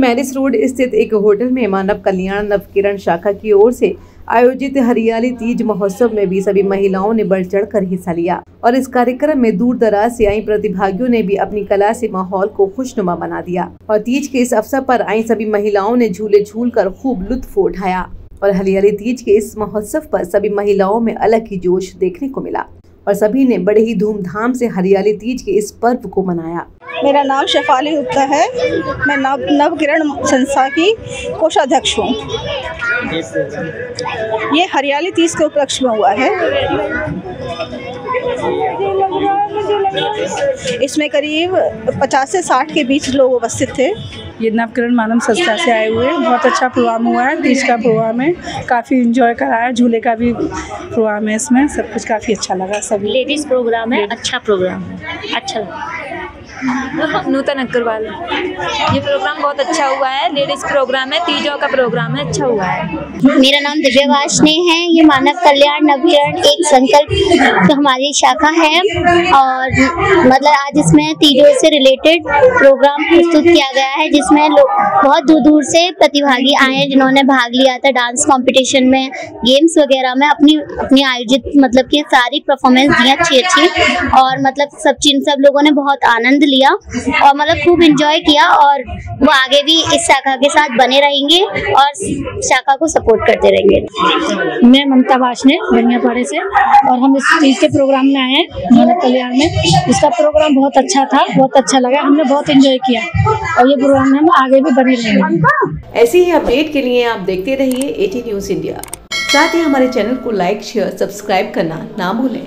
मैरिस road स्थित एक hotel में मानव कल्याण नवकिरण शाखा की ओर से आयोजित हरियाली तीज महोत्सव में भी सभी महिलाओं ने बढ़ चढ़ कर हिस्सा लिया। और इस कार्यक्रम में दूर दराज से आई प्रतिभागियों ने भी अपनी कला से माहौल को खुशनुमा बना दिया। और तीज के इस अवसर पर आई सभी महिलाओं ने झूले झूल कर खूब लुत्फ उठाया। और हरियाली तीज के इस महोत्सव पर सभी महिलाओं में अलग ही जोश देखने को मिला। और सभी ने बड़े ही धूमधाम से हरियाली तीज के इस पर्व को मनाया। मेरा नाम शेफाली गुप्ता है। मैं नव नवकिरण संस्था की कोषाध्यक्ष हूँ। ये हरियाली तीज के उपलक्ष्य में हुआ है। इसमें करीब 50 से 60 के बीच लोग उपस्थित थे। ये नवकरण मानव संस्था से आए हुए। हैं बहुत अच्छा प्रोग्राम हुआ है। तीज का प्रोग्राम है। काफ़ी इंजॉय कराया। झूले का भी प्रोग्राम है इसमें। सब कुछ काफ़ी अच्छा लगा सभी लेडीज़ प्रोग्राम है। अच्छा प्रोग्राम है। अच्छा लगा। नूतन अग्रवाल। ये प्रोग्राम बहुत अच्छा हुआ है। लेडीज़ प्रोग्राम है, तीजों का प्रोग्राम है अच्छा हुआ है। मेरा नाम दिव्या वाशने है। ये मानव कल्याण नवकिरण एक संकल्प हमारी शाखा है। और मतलब आज इसमें तीजों से रिलेटेड प्रोग्राम प्रस्तुत किया गया है, जिसमें लोग बहुत दूर दूर से प्रतिभागी आए हैं, जिन्होंने भाग लिया था डांस कंपटीशन में गेम्स वगैरह में, अपनी अपनी आयोजित मतलब की सारी परफॉर्मेंस दी अच्छी अच्छी और मतलब सब चीज़ सब लोगों ने बहुत आनंद लिया और मतलब खूब इंजॉय किया और वो आगे भी इस शाखा के साथ बने रहेंगे और शाखा को सपोर्ट करते रहेंगे। मैं ममता वाशने बनियापाड़े से और हम इस चीज़ के प्रोग्राम में आए हैं मानव कल्याण में। इसका प्रोग्राम बहुत अच्छा था बहुत अच्छा लगा हमने बहुत इंजॉय किया और ये प्रोग्राम में हम आगे भी बने रहेंगे। ऐसे ही अपडेट के लिए आप देखते रहिए एटी न्यूज़ इंडिया साथ ही हमारे चैनल को लाइक शेयर सब्सक्राइब करना ना भूलें।